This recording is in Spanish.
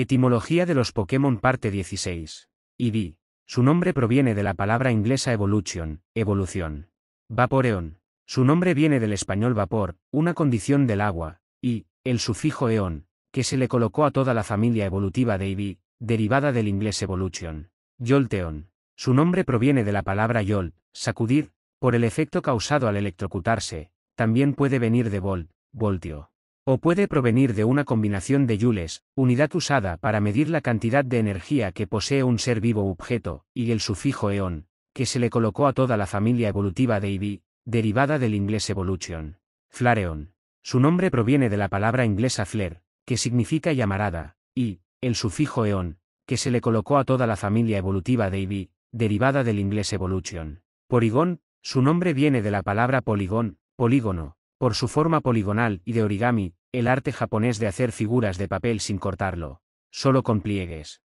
Etimología de los Pokémon parte 16. EV. Su nombre proviene de la palabra inglesa evolution, evolución. Vaporeon. Su nombre viene del español vapor, una condición del agua, y, el sufijo eon, que se le colocó a toda la familia evolutiva de EV, derivada del inglés evolution. Jolteon. Su nombre proviene de la palabra yol, sacudir, por el efecto causado al electrocutarse, también puede venir de volt, voltio. O puede provenir de una combinación de joules, unidad usada para medir la cantidad de energía que posee un ser vivo objeto, y el sufijo eon, que se le colocó a toda la familia evolutiva de EV, derivada del inglés evolution. Flareon. Su nombre proviene de la palabra inglesa flare, que significa llamarada, y, el sufijo eon, que se le colocó a toda la familia evolutiva de EV, derivada del inglés evolution. Porygon, su nombre viene de la palabra poligón, polígono, por su forma poligonal y de origami, el arte japonés de hacer figuras de papel sin cortarlo, solo con pliegues.